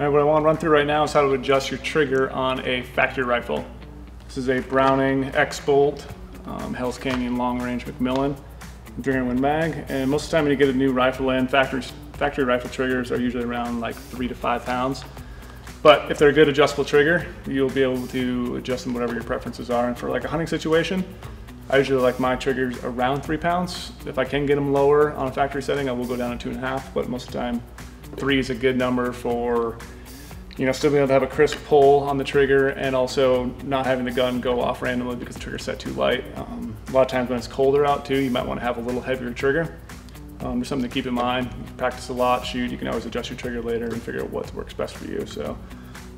What I want to run through right now is how to adjust your trigger on a factory rifle. This is a Browning X-Bolt, um, Hell's Canyon Long Range McMillan, 301 mag, and most of the time when you get a new rifle in, factory, factory rifle triggers are usually around like three to five pounds. But if they're a good adjustable trigger, you'll be able to adjust them whatever your preferences are. And for like a hunting situation, I usually like my triggers around three pounds. If I can get them lower on a factory setting, I will go down to two and a half, but most of the time, three is a good number for, you know, still being able to have a crisp pull on the trigger and also not having the gun go off randomly because the trigger's set too light. Um, a lot of times when it's colder out too, you might want to have a little heavier trigger. Um, there's something to keep in mind. Practice a lot, shoot, you can always adjust your trigger later and figure out what works best for you. So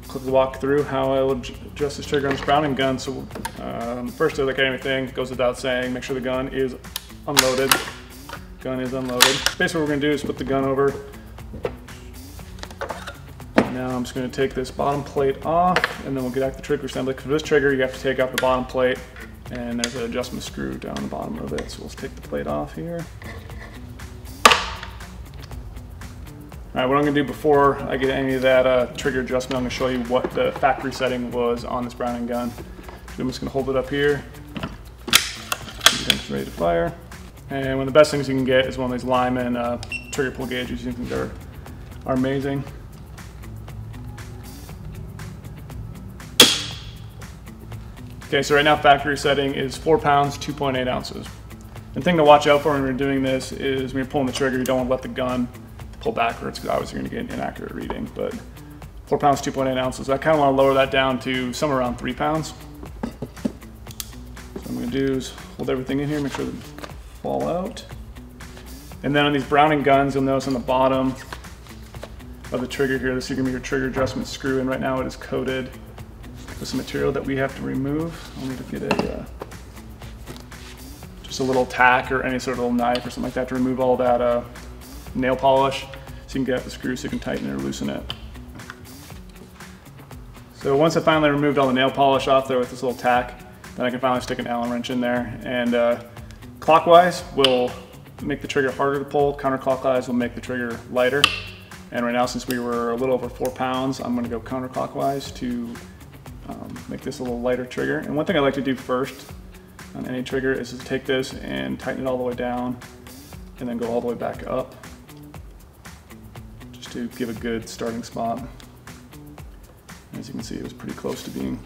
quickly walk through how I will adjust this trigger on this Browning gun. So um, first, like anything, goes without saying, make sure the gun is unloaded. Gun is unloaded. Basically what we're gonna do is put the gun over. Now I'm just gonna take this bottom plate off and then we'll get out the trigger assembly. For this trigger, you have to take out the bottom plate and there's an adjustment screw down the bottom of it. So let's take the plate off here. All right, what I'm gonna do before I get any of that uh, trigger adjustment, I'm gonna show you what the factory setting was on this Browning gun. I'm just gonna hold it up here. It's ready to fire. And one of the best things you can get is one of these Lyman uh, trigger pull gauges. You think they're are amazing. Okay, so right now factory setting is four pounds, 2.8 ounces. And thing to watch out for when you're doing this is when you're pulling the trigger, you don't want to let the gun pull backwards because obviously you're going to get an inaccurate reading. But four pounds, 2.8 ounces. I kind of want to lower that down to somewhere around three pounds. So I'm going to do is hold everything in here, make sure they fall out. And then on these Browning guns, you'll notice on the bottom of the trigger here, this is going to be your trigger adjustment screw. And right now it is coated some material that we have to remove. I'll need to get a uh, just a little tack or any sort of little knife or something like that to remove all that uh, nail polish so you can get out the screw so you can tighten it or loosen it. So once I finally removed all the nail polish off there with this little tack, then I can finally stick an Allen wrench in there. And uh, clockwise will make the trigger harder to pull, counterclockwise will make the trigger lighter. And right now, since we were a little over four pounds, I'm gonna go counterclockwise to um, make this a little lighter trigger. And one thing I like to do first on any trigger is to take this and tighten it all the way down and then go all the way back up just to give a good starting spot. As you can see, it was pretty close to being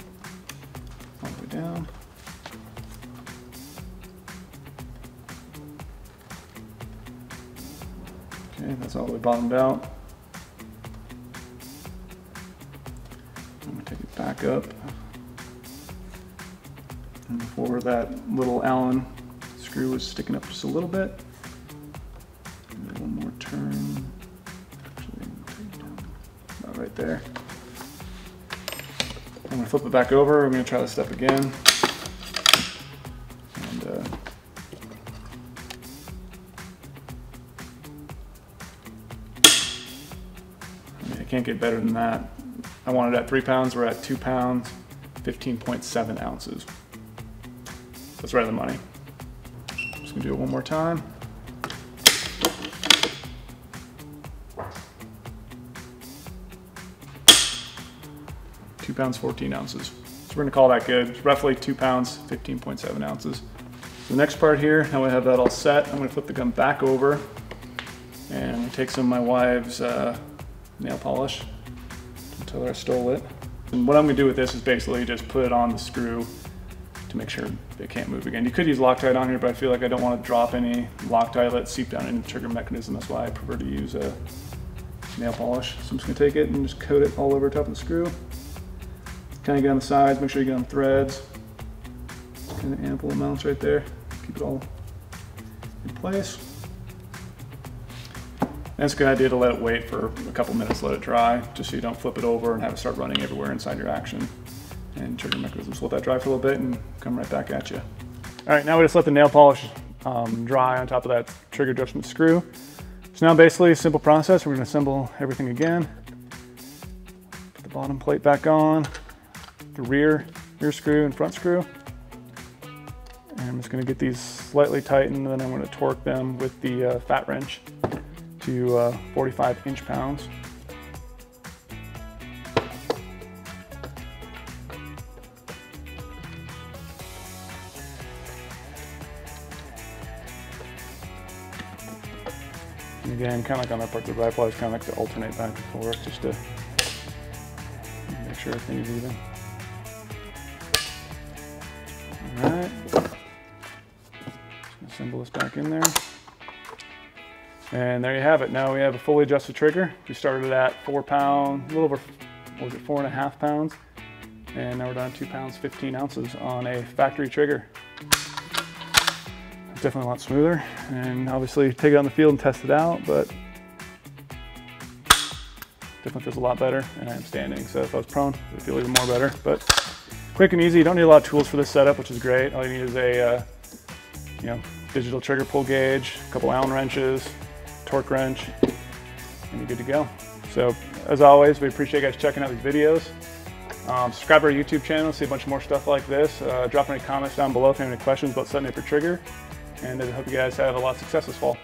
all the way down. Okay, that's all the way bottomed out. Back up. And before that little Allen screw was sticking up just a little bit. One more turn right there. I'm gonna flip it back over. I'm gonna try this step again. And, uh, I, mean, I can't get better than that. I wanted at three pounds, we're at two pounds, 15.7 ounces. That's right on the money. Just gonna do it one more time. two pounds, 14 ounces. So we're gonna call that good. It's roughly two pounds, 15.7 ounces. The next part here, now we have that all set, I'm gonna flip the gun back over and take some of my wife's uh, nail polish until I stole it. And what I'm gonna do with this is basically just put it on the screw to make sure it can't move again. You could use Loctite on here, but I feel like I don't want to drop any Loctite, let seep down into the trigger mechanism. That's why I prefer to use a nail polish. So I'm just gonna take it and just coat it all over top of the screw. Kind of get on the sides, make sure you get on the threads. Kind of ample amounts right there. Keep it all in place. And it's a good idea to let it wait for a couple minutes, let it dry, just so you don't flip it over and have it start running everywhere inside your action and trigger mechanisms. Let that dry for a little bit and come right back at you. All right, now we just let the nail polish um, dry on top of that trigger adjustment screw. So now basically a simple process. We're gonna assemble everything again. Put the bottom plate back on, the rear, rear screw and front screw. And I'm just gonna get these slightly tightened and then I'm gonna torque them with the uh, fat wrench to uh, 45 inch pounds. And again, kind of like on that part, the rifle, I kind of like to alternate back and forth just to make sure everything's even. All right, assemble this back in there. And there you have it. Now we have a fully adjusted trigger. We started at four pound, a little over, was it, four and a half pounds. And now we're down two pounds, 15 ounces on a factory trigger. Definitely a lot smoother. And obviously take it on the field and test it out, but definitely feels a lot better. And I'm standing, so if I was prone, it would feel even more better. But quick and easy. You don't need a lot of tools for this setup, which is great. All you need is a, uh, you know, digital trigger pull gauge, a couple Allen wrenches, torque wrench, and you're good to go. So as always, we appreciate you guys checking out these videos. Um, subscribe to our YouTube channel, see a bunch more stuff like this. Uh, drop any comments down below if you have any questions about setting up your trigger. And I hope you guys have a lot of success this fall.